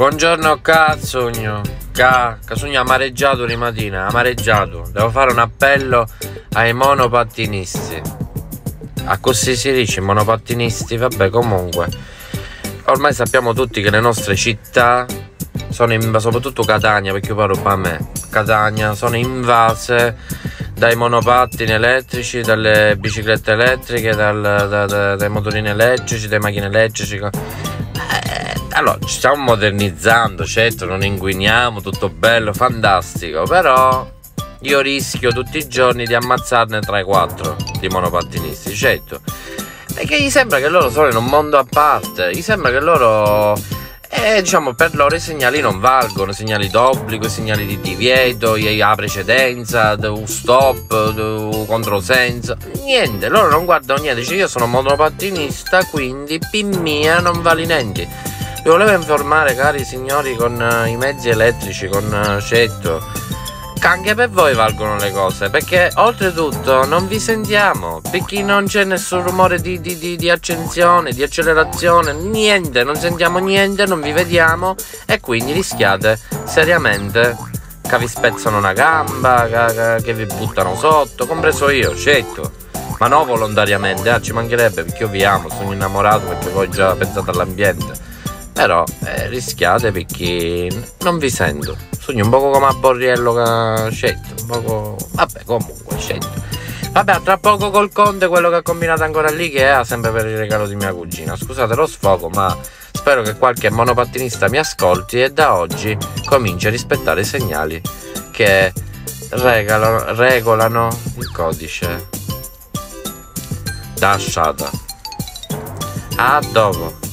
Buongiorno cazzugno. Ca, casugno amareggiato di mattina, amareggiato. Devo fare un appello ai monopattinisti. A così si dice monopattinisti, vabbè comunque. Ormai sappiamo tutti che le nostre città sono in, soprattutto Catania, perché io parlo per me. Catania sono invase dai monopattini elettrici, dalle biciclette elettriche, dal, da, da, dai motorini elettrici, dai macchine elettriche allora, ci stiamo modernizzando, certo, non inquiniamo, tutto bello, fantastico, però io rischio tutti i giorni di ammazzarne tra i quattro di monopattinisti, certo. Perché gli sembra che loro sono in un mondo a parte, gli sembra che loro e diciamo per loro i segnali non valgono, segnali d'obbligo, segnali di divieto, la precedenza, un stop, un controsenso, niente, loro non guardano niente, dice io sono monopattinista quindi pin mia non vali niente. Vi volevo informare, cari signori, con uh, i mezzi elettrici, con uh, Cetto, che anche per voi valgono le cose, perché oltretutto non vi sentiamo, perché non c'è nessun rumore di, di, di, di accensione, di accelerazione, niente, non sentiamo niente, non vi vediamo e quindi rischiate seriamente che vi spezzano una gamba, che, che vi buttano sotto, compreso io, Cetto ma non volontariamente, ah, ci mancherebbe perché io vi amo, sono innamorato perché voi già pensate all'ambiente. Però eh, rischiate perché non vi sento. Sogno un poco come a Borriello che scelto. Un poco. Vabbè, comunque scelto. Vabbè, tra poco col conte quello che ha combinato ancora lì che è sempre per il regalo di mia cugina. Scusate lo sfogo, ma spero che qualche monopattinista mi ascolti e da oggi cominci a rispettare i segnali che regalano, regolano il codice da A dopo.